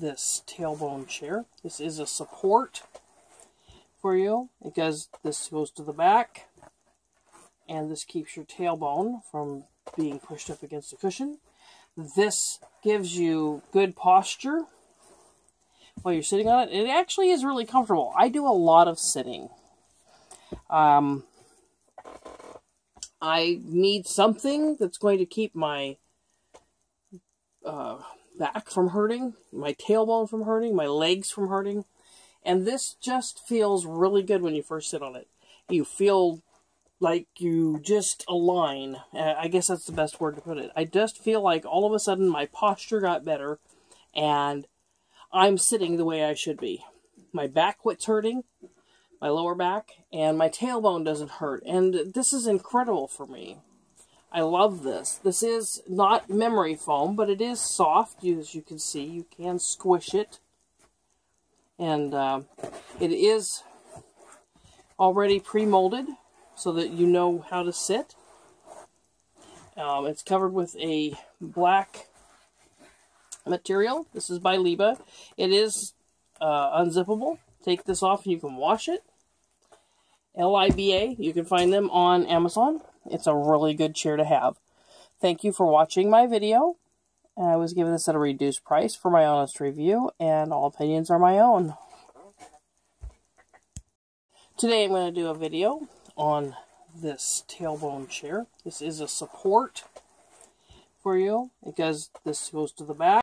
this tailbone chair. This is a support for you because this goes to the back and this keeps your tailbone from being pushed up against the cushion. This gives you good posture while you're sitting on it. It actually is really comfortable. I do a lot of sitting. Um, I need something that's going to keep my uh, back from hurting, my tailbone from hurting, my legs from hurting. And this just feels really good when you first sit on it. You feel like you just align. Uh, I guess that's the best word to put it. I just feel like all of a sudden my posture got better and I'm sitting the way I should be. My back quits hurting, my lower back, and my tailbone doesn't hurt. And this is incredible for me. I love this. This is not memory foam, but it is soft, as you can see. You can squish it. And uh, it is already pre-molded so that you know how to sit. Um, it's covered with a black material. This is by Liba. It is uh, unzippable. Take this off and you can wash it. L-I-B-A. You can find them on Amazon. It's a really good chair to have. Thank you for watching my video. I was given this at a reduced price for my honest review, and all opinions are my own. Today I'm going to do a video on this tailbone chair. This is a support for you because this goes to the back.